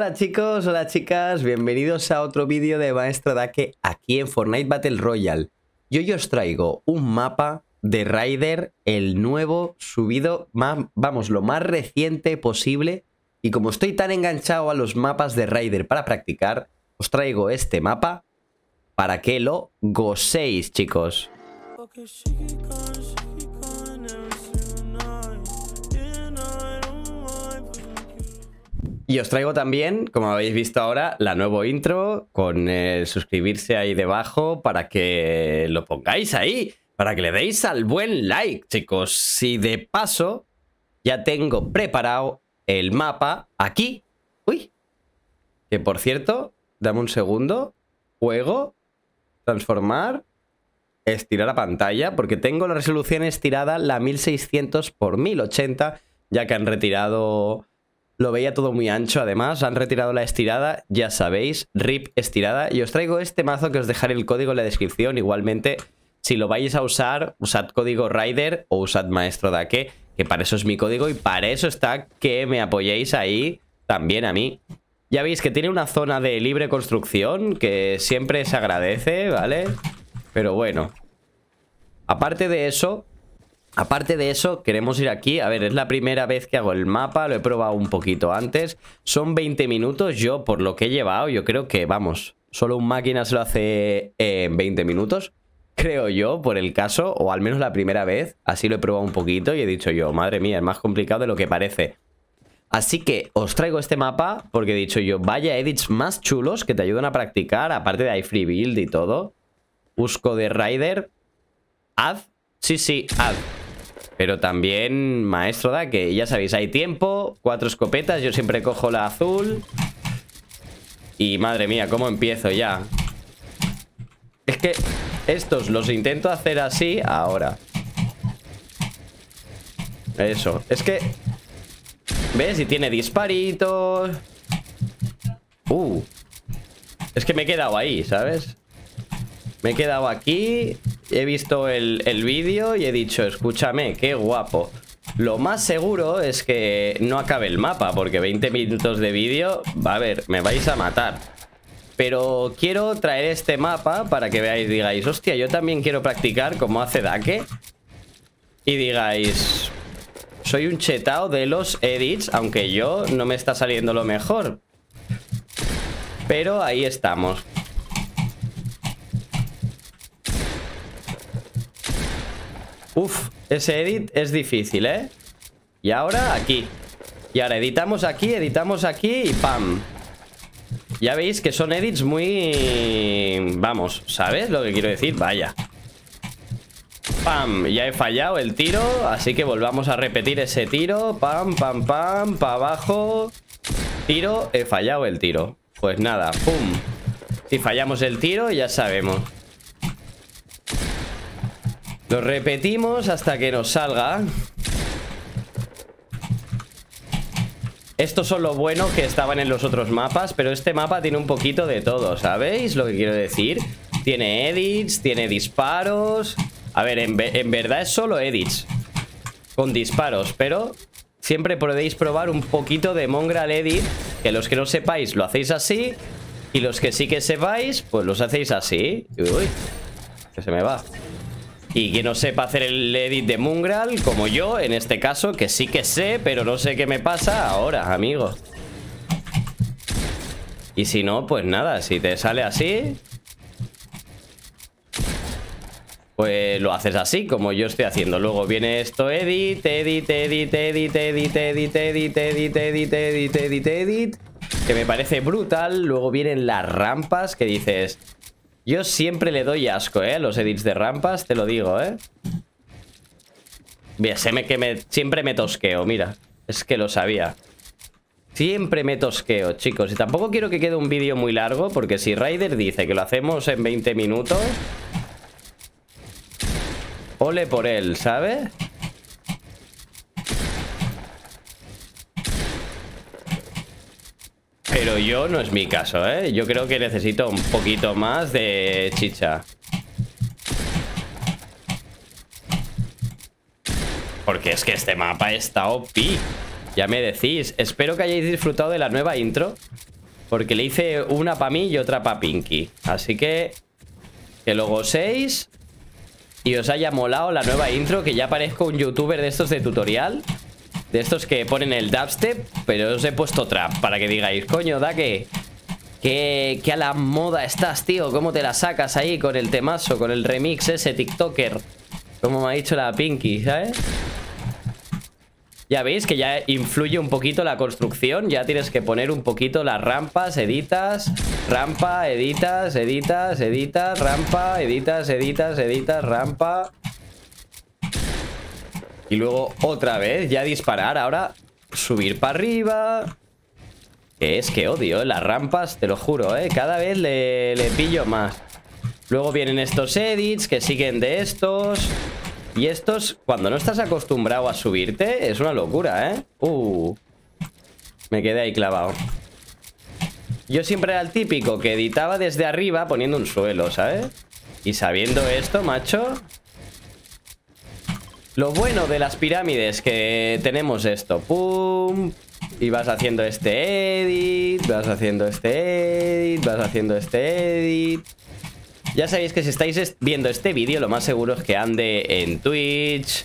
Hola chicos, hola chicas, bienvenidos a otro vídeo de Maestro Dake aquí en Fortnite Battle Royale. Yo hoy os traigo un mapa de Rider, el nuevo, subido, más, vamos, lo más reciente posible. Y como estoy tan enganchado a los mapas de Rider para practicar, os traigo este mapa para que lo gocéis, chicos. Y os traigo también, como habéis visto ahora, la nuevo intro con el suscribirse ahí debajo para que lo pongáis ahí, para que le deis al buen like, chicos. Si de paso ya tengo preparado el mapa aquí. Uy. Que por cierto, dame un segundo. Juego, transformar, estirar la pantalla, porque tengo la resolución estirada la 1600 x 1080, ya que han retirado lo veía todo muy ancho, además. Han retirado la estirada, ya sabéis. RIP estirada. Y os traigo este mazo que os dejaré el código en la descripción. Igualmente, si lo vais a usar, usad código Rider o usad Maestro Dake, que para eso es mi código y para eso está que me apoyéis ahí también a mí. Ya veis que tiene una zona de libre construcción que siempre se agradece, ¿vale? Pero bueno. Aparte de eso, Aparte de eso, queremos ir aquí. A ver, es la primera vez que hago el mapa. Lo he probado un poquito antes. Son 20 minutos. Yo, por lo que he llevado, yo creo que, vamos, solo un máquina se lo hace en 20 minutos. Creo yo, por el caso, o al menos la primera vez. Así lo he probado un poquito y he dicho yo, madre mía, es más complicado de lo que parece. Así que os traigo este mapa porque he dicho yo, vaya edits más chulos que te ayudan a practicar, aparte de free build y todo. Busco de Rider. Ad. Sí, sí, ad. Pero también, maestro da que ya sabéis, hay tiempo, cuatro escopetas, yo siempre cojo la azul. Y madre mía, ¿cómo empiezo ya? Es que estos los intento hacer así ahora. Eso, es que... ¿Ves? Y tiene disparitos. Uh. Es que me he quedado ahí, ¿sabes? Me he quedado aquí he visto el, vídeo y he dicho, escúchame, qué guapo. Lo más seguro es que no acabe el mapa, porque 20 minutos de vídeo, va a ver, me vais a matar. Pero quiero traer este mapa para que veáis, digáis, hostia, yo también quiero practicar como hace Dake. Y digáis, soy un chetao de los edits, aunque yo no me está saliendo lo mejor. Pero ahí estamos. Uf, ese edit es difícil, ¿eh? Y ahora aquí Y ahora editamos aquí, editamos aquí y ¡pam! Ya veis que son edits muy... Vamos, ¿sabes lo que quiero decir? Vaya ¡Pam! Ya he fallado el tiro Así que volvamos a repetir ese tiro ¡Pam, pam, pam! ¡Para abajo! Tiro, he fallado el tiro Pues nada, ¡pum! Si fallamos el tiro ya sabemos lo repetimos hasta que nos salga. Estos son lo bueno que estaban en los otros mapas Pero este mapa tiene un poquito de todo, ¿sabéis lo que quiero decir? Tiene edits, tiene disparos. A ver, en, en verdad es solo edits Con disparos, pero Siempre podéis probar un poquito de Mongrel Edit Que los que no sepáis lo hacéis así Y los que sí que sepáis, pues los hacéis así. Uy, que se me va y que no sepa hacer el edit de Mungral, como yo, en este caso, que sí que sé, pero no sé qué me pasa ahora, amigo. Y si no, pues nada, si te sale así... Pues lo haces así, como yo estoy haciendo. Luego viene esto, edit, edit, edit, edit, edit, edit, edit, edit, edit, edit, edit, edit. Que me parece brutal. Luego vienen las rampas que dices... Yo siempre le doy asco, ¿eh? Los edits de rampas, te lo digo, ¿eh? Bien, me que me, siempre me tosqueo, mira. Es que lo sabía. Siempre me tosqueo, chicos. Y tampoco quiero que quede un vídeo muy largo, porque si Ryder dice que lo hacemos en 20 minutos... Ole por él, ¿sabes? Pero yo no es mi caso, ¿eh? Yo creo que necesito un poquito más de chicha. Porque es que este mapa está OP. Ya me decís. Espero que hayáis disfrutado de la nueva intro. Porque le hice una para mí y otra para Pinky. Así que que lo goséis y os haya molado la nueva intro, que ya parezco un youtuber de estos de tutorial. De estos que ponen el dubstep, pero os he puesto trap para que digáis, coño, da que... Que, que a la moda estás, tío. ¿Cómo te la sacas ahí con el temazo, con el remix ese TikToker? Como me ha dicho la Pinky, ¿sabes? Ya veis que ya influye un poquito la construcción. Ya tienes que poner un poquito las rampas, editas, rampa, editas, editas, editas, rampa, editas, editas, editas, rampa. Y luego otra vez ya disparar. Ahora subir para arriba. Que es que odio ¿eh? las rampas, te lo juro, ¿eh? Cada vez le, le pillo más. Luego vienen estos edits que siguen de estos. Y estos, cuando no estás acostumbrado a subirte, es una locura, ¿eh? Uh, me quedé ahí clavado. Yo siempre era el típico que editaba desde arriba poniendo un suelo, ¿sabes? Y sabiendo esto, macho... Lo bueno de las pirámides que tenemos esto. Pum. Y vas haciendo este edit, vas haciendo este edit, vas haciendo este edit. Ya sabéis que si estáis viendo este vídeo, lo más seguro es que ande en Twitch.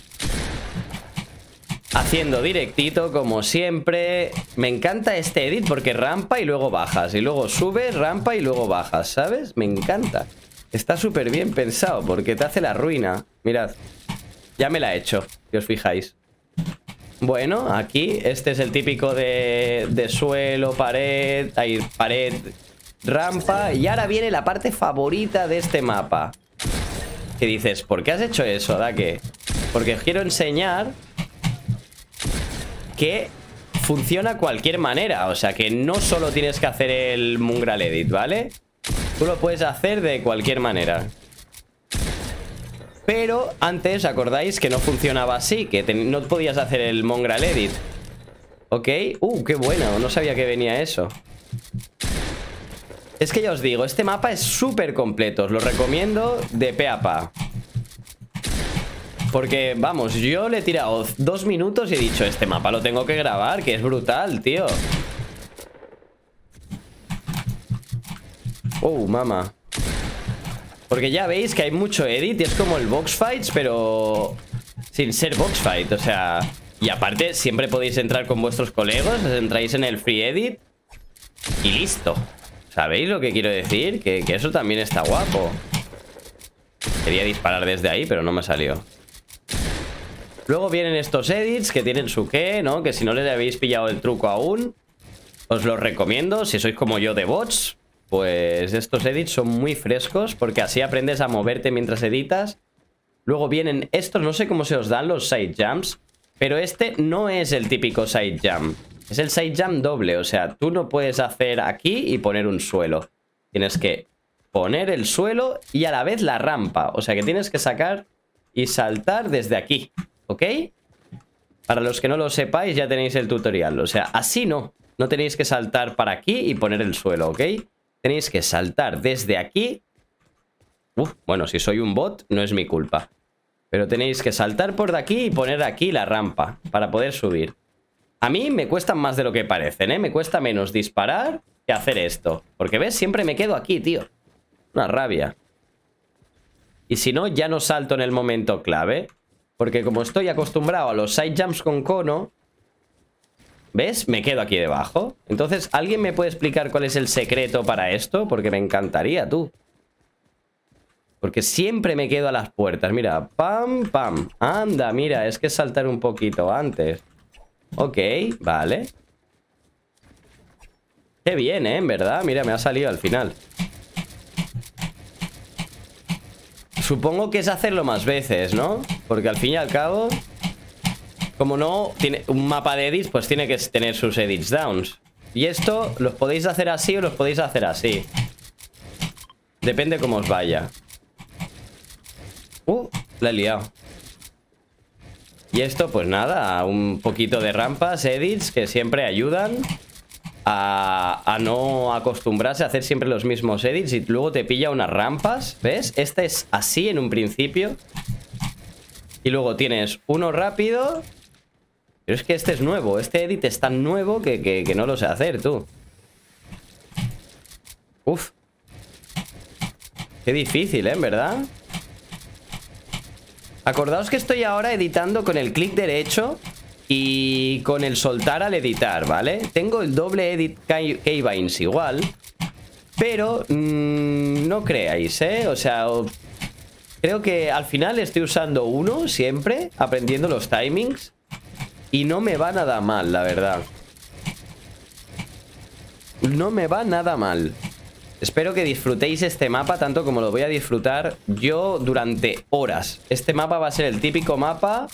Haciendo directito, como siempre. Me encanta este edit porque rampa y luego bajas. Y luego subes, rampa y luego bajas, ¿sabes? Me encanta. Está súper bien pensado porque te hace la ruina. Mirad. Ya me la he hecho, si os fijáis. Bueno, aquí este es el típico de, de suelo, pared, ahí, pared, rampa. Y ahora viene la parte favorita de este mapa. Que dices, ¿por qué has hecho eso, Dake? Porque os quiero enseñar que funciona cualquier manera. O sea, que no solo tienes que hacer el Mungral Edit, ¿vale? Tú lo puedes hacer de cualquier manera. Pero antes, ¿acordáis que no funcionaba así? Que no podías hacer el Mongral Edit. ¿Ok? Uh, qué bueno. No sabía que venía eso. Es que ya os digo, este mapa es súper completo. Os lo recomiendo de pe a pa. Porque, vamos, yo le he tirado dos minutos y he dicho, este mapa lo tengo que grabar, que es brutal, tío. Oh, mama. Porque ya veis que hay mucho edit y es como el box fights, pero sin ser box fight, o sea... Y aparte, siempre podéis entrar con vuestros colegas, entráis en el free edit y listo. ¿Sabéis lo que quiero decir? Que, eso también está guapo. Quería disparar desde ahí, pero no me salió. Luego vienen estos edits que tienen su qué, ¿no? Que si no les habéis pillado el truco aún, os los recomiendo. Si sois como yo de bots, pues estos edits son muy frescos porque así aprendes a moverte mientras editas. Luego vienen estos, no sé cómo se os dan los side jumps, pero este no es el típico side jump. Es el side jump doble, o sea, tú no puedes hacer aquí y poner un suelo. Tienes que poner el suelo y a la vez la rampa. O sea que tienes que sacar y saltar desde aquí, ¿ok? Para los que no lo sepáis ya tenéis el tutorial. O sea, así no. No tenéis que saltar para aquí y poner el suelo, ¿ok? Tenéis que saltar desde aquí. Uf, bueno, si soy un bot no es mi culpa. Pero tenéis que saltar por de aquí y poner aquí la rampa para poder subir. A mí me cuestan más de lo que parecen, ¿eh? Me cuesta menos disparar que hacer esto. Porque, ¿ves? Siempre me quedo aquí, tío. Una rabia. Y si no, ya no salto en el momento clave. Porque como estoy acostumbrado a los side jumps con cono... ¿Ves? Me quedo aquí debajo. Entonces, ¿alguien me puede explicar cuál es el secreto para esto? Porque me encantaría, tú. Porque siempre me quedo a las puertas. Mira, pam, pam. Anda, mira, es que saltar un poquito antes. Ok, vale. Qué bien, ¿eh? En verdad, mira, me ha salido al final. Supongo que es hacerlo más veces, ¿no? Porque al fin y al cabo, como no tiene un mapa de edits, pues tiene que tener sus edits downs. Y esto los podéis hacer así o los podéis hacer así. Depende cómo os vaya. Uh, la he liado. Y esto, pues nada, un poquito de rampas, edits, que siempre ayudan a, no acostumbrarse a hacer siempre los mismos edits y luego te pilla unas rampas, ¿ves? Este es así en un principio. Y luego tienes uno rápido. Pero es que este es nuevo, este edit es tan nuevo que, que no lo sé hacer, tú. Uf. Qué difícil, ¿eh? ¿En verdad? Acordaos que estoy ahora editando con el clic derecho y con el soltar al editar, ¿vale? Tengo el doble edit keybinds igual, pero mmm, no creáis, ¿eh? O sea, creo que al final estoy usando uno siempre, aprendiendo los timings, y no me va nada mal, la verdad. No me va nada mal. Espero que disfrutéis este mapa tanto como lo voy a disfrutar yo durante horas. Este mapa va a ser el típico mapa...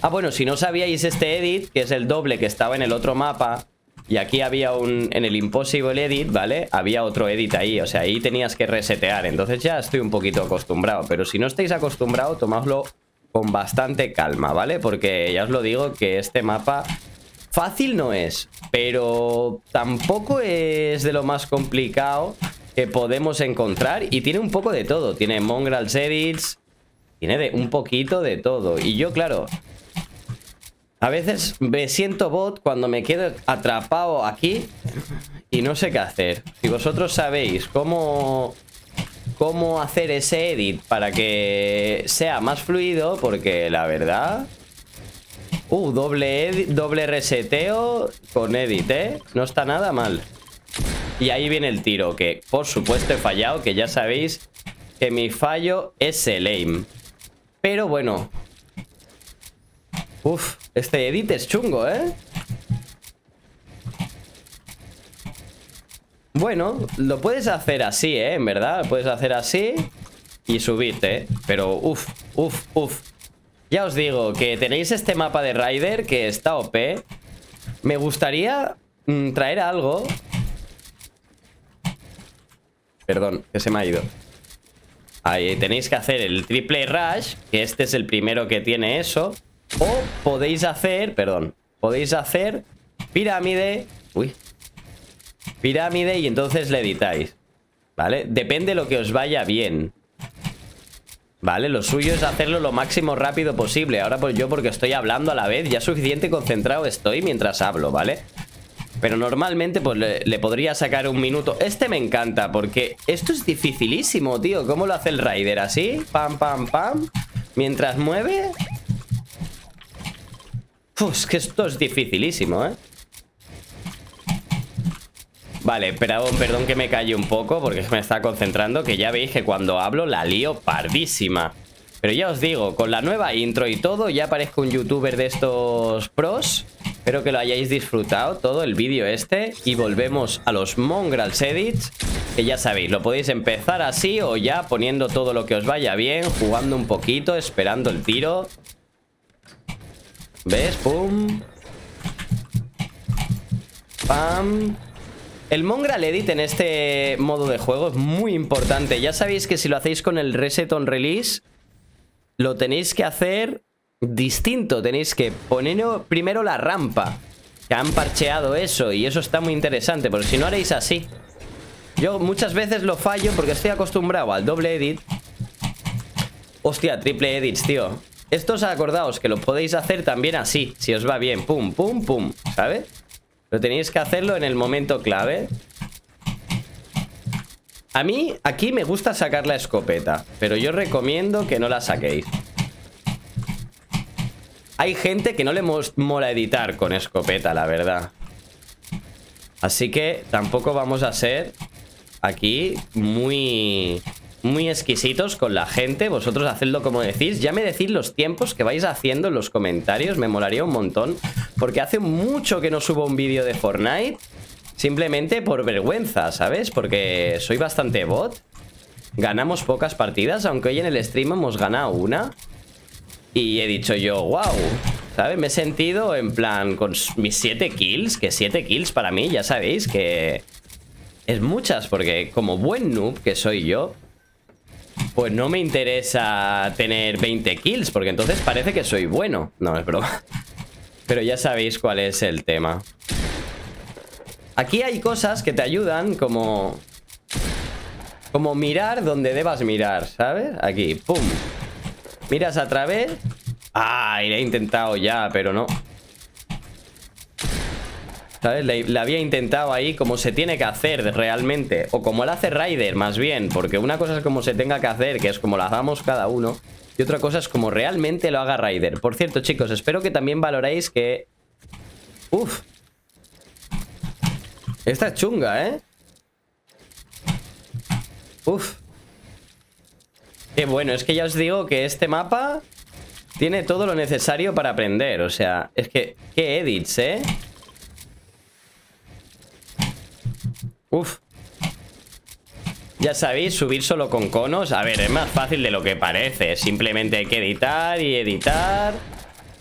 Ah, bueno, si no sabíais este edit, que es el doble que estaba en el otro mapa, y aquí había un... En el Impossible Edit, ¿vale? Había otro edit ahí, o sea, ahí tenías que resetear. Entonces ya estoy un poquito acostumbrado. Pero si no estáis acostumbrados, tomadlo con bastante calma, ¿vale? Porque ya os lo digo que este mapa Fácil no es, pero tampoco es de lo más complicado que podemos encontrar. Y tiene un poco de todo. Tiene Mongrels Edits, tiene un poquito de todo. Y yo, claro, a veces me siento bot cuando me quedo atrapado aquí y no sé qué hacer. Si vosotros sabéis cómo, cómo hacer ese edit para que sea más fluido, porque la verdad Uh, doble, doble reseteo con edit, ¿eh? No está nada mal. Y ahí viene el tiro, que por supuesto he fallado, que ya sabéis que mi fallo es el aim. Pero bueno. Uf, este edit es chungo, ¿eh? Bueno, lo puedes hacer así, ¿eh? En verdad, lo puedes hacer así y subirte, ¿eh? Pero uf, uf, uf. Ya os digo que tenéis este mapa de Rider que está OP. Me gustaría mm, traer algo. Perdón, que se me ha ido. Ahí tenéis que hacer el triple rush, que este es el primero que tiene eso. O podéis hacer, perdón, podéis hacer pirámide. Uy. Pirámide y entonces le editáis. ¿Vale? Depende lo que os vaya bien. Vale, lo suyo es hacerlo lo máximo rápido posible. Ahora pues yo porque estoy hablando a la vez, ya suficiente concentrado estoy mientras hablo, ¿vale? Pero normalmente pues le, podría sacar un minuto. Este me encanta porque esto es dificilísimo, tío. ¿Cómo lo hace el Rider? ¿Así? Pam, pam, pam. Mientras mueve... Uf, es que esto es dificilísimo, ¿eh? Vale, perdón que me calle un poco porque me está concentrando Que ya veis que cuando hablo la lío pardísima. Pero ya os digo, con la nueva intro y todo Ya parezco un youtuber de estos pros. Espero que lo hayáis disfrutado todo el vídeo este. Y volvemos a los Mongrels Edits Que ya sabéis, lo podéis empezar así O ya poniendo todo lo que os vaya bien Jugando un poquito, esperando el tiro. ¿Ves? Pum Pam el Mongrel Edit en este modo de juego es muy importante. Ya sabéis que si lo hacéis con el Reset on Release, lo tenéis que hacer distinto. Tenéis que poner primero la rampa. Que han parcheado eso y eso está muy interesante, porque si no haréis así. Yo muchas veces lo fallo porque estoy acostumbrado al doble edit. Hostia, triple edits, tío. Estos acordaos que lo podéis hacer también así, si os va bien. Pum, pum, pum, ¿sabes? Pero tenéis que hacerlo en el momento clave. A mí, aquí me gusta sacar la escopeta. Pero yo recomiendo que no la saquéis. Hay gente que no le mola editar con escopeta, la verdad. Así que tampoco vamos a ser aquí muy muy exquisitos con la gente. Vosotros hacedlo como decís. Ya me decís los tiempos que vais haciendo en los comentarios. Me molaría un montón. Porque hace mucho que no subo un vídeo de Fortnite. Simplemente por vergüenza, ¿sabes? Porque soy bastante bot. Ganamos pocas partidas, aunque hoy en el stream hemos ganado una. Y he dicho yo, wow, ¿sabes? Me he sentido en plan con mis 7 kills, que 7 kills para mí, ya sabéis que es muchas, porque como buen noob que soy yo, pues no me interesa tener 20 kills, porque entonces parece que soy bueno. No, es broma. Pero ya sabéis cuál es el tema. Aquí hay cosas que te ayudan como... Como mirar donde debas mirar, ¿sabes? Aquí, pum. Miras a través... Ah, he intentado ya, pero no. ¿Sabes? Le, había intentado ahí como se tiene que hacer realmente. O como lo hace Ryder, más bien. Porque una cosa es como se tenga que hacer, que es como lo hagamos cada uno. Y otra cosa es como realmente lo haga Ryder. Por cierto, chicos, espero que también valoréis que... Uf. Esta es chunga, ¿eh? Uf. Qué bueno, es que ya os digo que este mapa tiene todo lo necesario para aprender. O sea, es que... ¿Qué edits, eh? Uf. Ya sabéis, subir solo con conos. A ver, es más fácil de lo que parece. Simplemente hay que editar y editar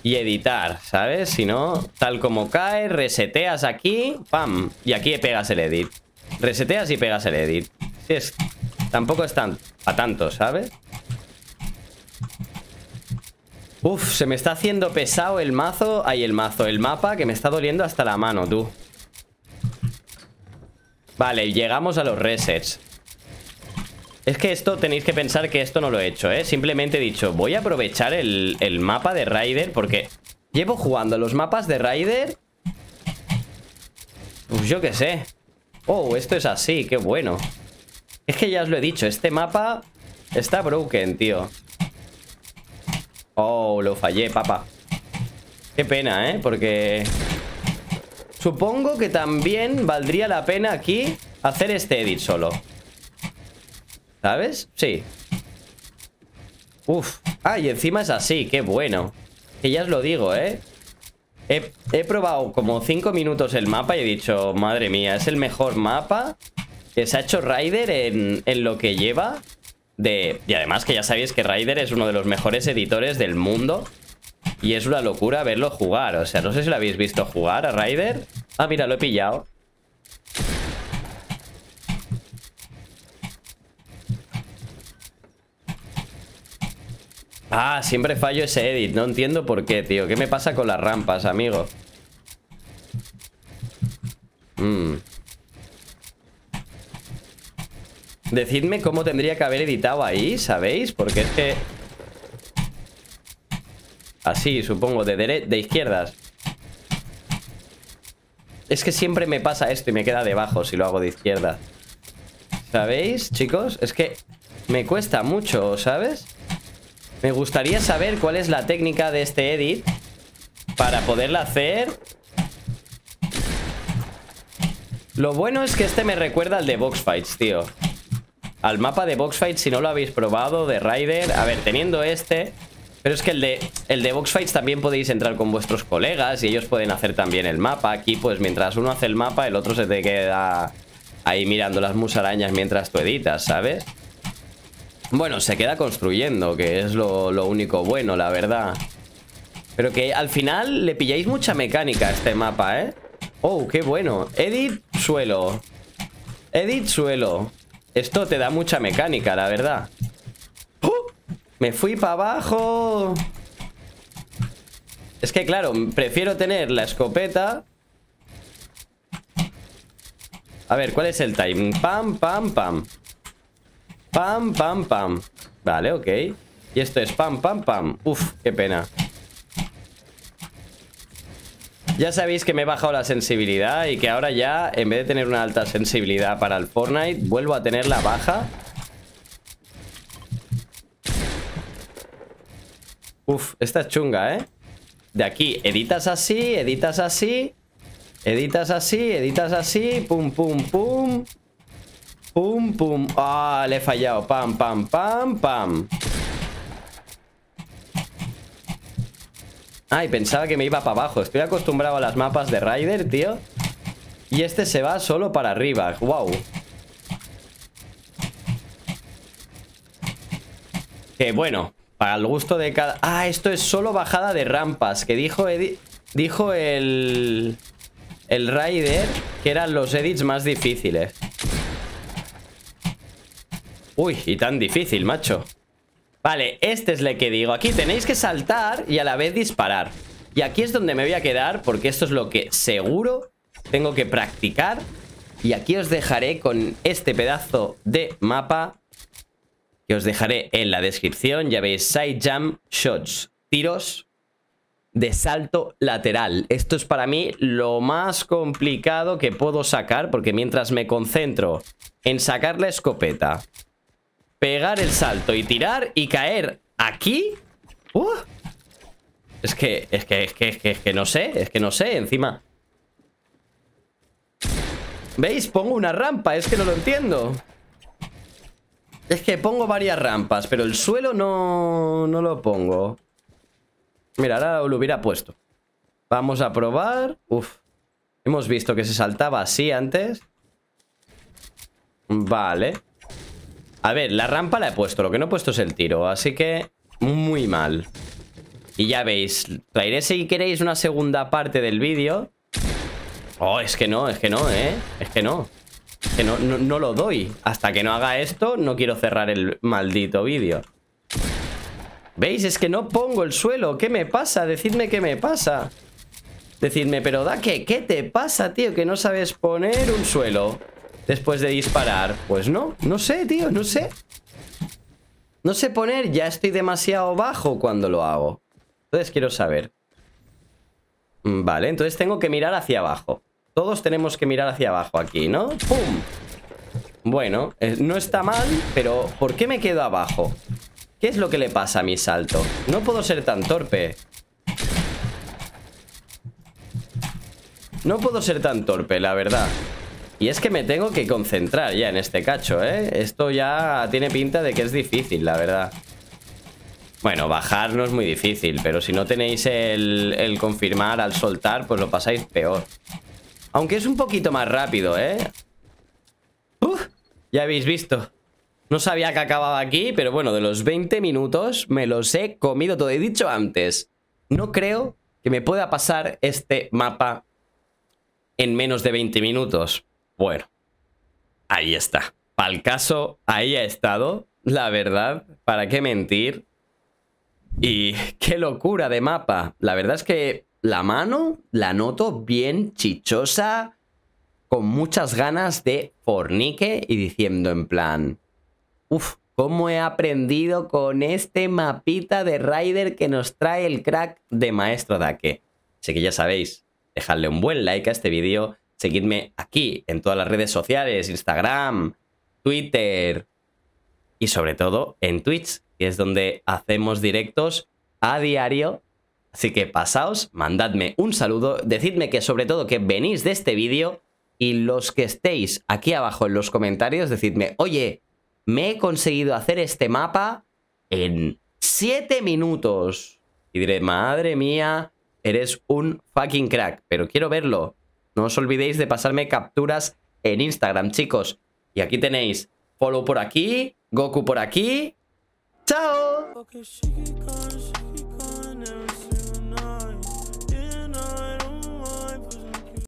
y editar, ¿sabes? Si no, tal como cae, reseteas aquí, ¡pam! Y aquí pegas el edit. Reseteas y pegas el edit. Si es, tampoco es tan, a tanto, ¿sabes? Uf, se me está haciendo pesado el mazo. Ay, el mazo, el mapa que me está doliendo hasta la mano, tú. Vale, llegamos a los resets. Es que esto, tenéis que pensar que esto no lo he hecho, ¿eh? Simplemente he dicho, voy a aprovechar el, mapa de Rider Porque llevo jugando los mapas de Rider Pues yo qué sé. Oh, esto es así, qué bueno. Es que ya os lo he dicho, este mapa está broken, tío. Oh, lo fallé, papá. Qué pena, ¿eh? Porque Supongo que también valdría la pena aquí hacer este edit solo. ¿Sabes? Sí. Uf. Ah, y encima es así, qué bueno. Que ya os lo digo, ¿eh? He, probado como 5 minutos el mapa y he dicho, madre mía, es el mejor mapa que se ha hecho Ryder en, lo que lleva de... Y además que ya sabéis que Ryder es uno de los mejores editores del mundo y es una locura verlo jugar. O sea, no sé si lo habéis visto jugar a Ryder. Ah, mira, lo he pillado. Ah, siempre fallo ese edit. No entiendo por qué, tío. ¿Qué me pasa con las rampas, amigo? Mm. Decidme cómo tendría que haber editado ahí, ¿sabéis? Porque es que... Así, supongo, de, de izquierdas. Es que siempre me pasa esto y me queda debajo si lo hago de izquierda. ¿Sabéis, chicos? Es que me cuesta mucho, ¿sabes? Me gustaría saber cuál es la técnica de este edit Para poderla hacer. Lo bueno es que este me recuerda al de Box Fights, tío. Al mapa de Box Fights, si no lo habéis probado, de Rider A ver, teniendo este pero es que el de, el de Box Fights también podéis entrar con vuestros colegas y ellos pueden hacer también el mapa. Aquí, pues mientras uno hace el mapa, el otro se te queda ahí mirando las musarañas mientras tú editas, ¿sabes? Bueno, se queda construyendo, que es lo, lo único bueno, la verdad. Pero que al final le pilláis mucha mecánica a este mapa, ¿eh? Oh, qué bueno. Edit suelo. Edit suelo. Esto te da mucha mecánica, la verdad. Me fui para abajo. Es que claro, prefiero tener la escopeta. A ver, ¿cuál es el time? Pam, pam, pam. Pam, pam, pam. Vale, ok. Y esto es pam, pam, pam. Uf, qué pena. Ya sabéis que me he bajado la sensibilidad y que ahora ya, en vez de tener una alta sensibilidad para el Fortnite, vuelvo a tener la baja Esta es chunga, ¿eh? De aquí, editas así, editas así Editas así, editas así Pum, pum, pum Pum, pum. Ah, le he fallado. Pam, pam, pam, pam. Ay, pensaba que me iba para abajo. Estoy acostumbrado a las mapas de Rider, tío. Y este se va solo para arriba. Wow Que bueno para el gusto de cada... Ah, esto es solo bajada de rampas. Que dijo, dijo el... El Rider que eran los edits más difíciles. Uy, y tan difícil, macho. Vale, este es el que digo. Aquí tenéis que saltar y a la vez disparar. Y aquí es donde me voy a quedar porque esto es lo que seguro tengo que practicar. Y aquí os dejaré con este pedazo de mapa os dejaré en la descripción. Ya veis, side jump shots, tiros de salto lateral. Esto es para mí lo más complicado que puedo sacar porque mientras me concentro en sacar la escopeta, pegar el salto y tirar y caer aquí... ¡uh! que, es que, es que, es que, es que no sé, es que no sé, encima... ¿Veis? Pongo una rampa, es que no lo entiendo. Es que pongo varias rampas, pero el suelo no, no lo pongo. Mira, ahora lo hubiera puesto. Vamos a probar. Uf. Hemos visto que se saltaba así antes. Vale. A ver, la rampa la he puesto. Lo que no he puesto es el tiro. Así que muy mal. Y ya veis. Traeré si queréis una segunda parte del vídeo. Oh, es que no, es que no, ¿eh? Es que no. No, no, no lo doy. Hasta que no haga esto, no quiero cerrar el maldito vídeo. ¿Veis? Es que no pongo el suelo. ¿Qué me pasa? Decidme qué me pasa. Decidme, pero da que, ¿qué te pasa, tío? Que no sabes poner un suelo después de disparar. Pues no, no sé, tío, no sé. No sé poner, ya estoy demasiado bajo cuando lo hago. Entonces quiero saber. Mm, vale, entonces tengo que mirar hacia abajo. Todos tenemos que mirar hacia abajo aquí, ¿no? ¡Pum! Bueno, eh, no está mal, pero ¿por qué me quedo abajo? ¿Qué es lo que le pasa a mi salto? No puedo ser tan torpe. No puedo ser tan torpe, la verdad. Y es que me tengo que concentrar ya en este cacho, ¿eh? Esto ya tiene pinta de que es difícil, la verdad. Bueno, bajar no es muy difícil, pero si no tenéis el, el confirmar al soltar, pues lo pasáis peor. Aunque es un poquito más rápido, ¿eh? Uf, ya habéis visto. No sabía que acababa aquí, pero bueno, de los 20 minutos me los he comido todo. He dicho antes, no creo que me pueda pasar este mapa en menos de 20 minutos. Bueno, ahí está. Para el caso, ahí ha estado. La verdad, ¿para qué mentir? Y qué locura de mapa. La verdad es que la mano la noto bien chichosa, con muchas ganas de fornique y diciendo en plan... Uf, cómo he aprendido con este mapita de Rider que nos trae el crack de Maestro Dake. Así que ya sabéis, dejadle un buen like a este vídeo, seguidme aquí en todas las redes sociales, Instagram, Twitter y sobre todo en Twitch, que es donde hacemos directos a diario. Así que pasaos, mandadme un saludo, decidme que sobre todo que venís de este vídeo y los que estéis aquí abajo en los comentarios, decidme, oye, me he conseguido hacer este mapa en 7 minutos. Y diré, madre mía, eres un fucking crack. Pero quiero verlo. No os olvidéis de pasarme capturas en Instagram, chicos. Y aquí tenéis follow por aquí, Goku por aquí. ¡Chao!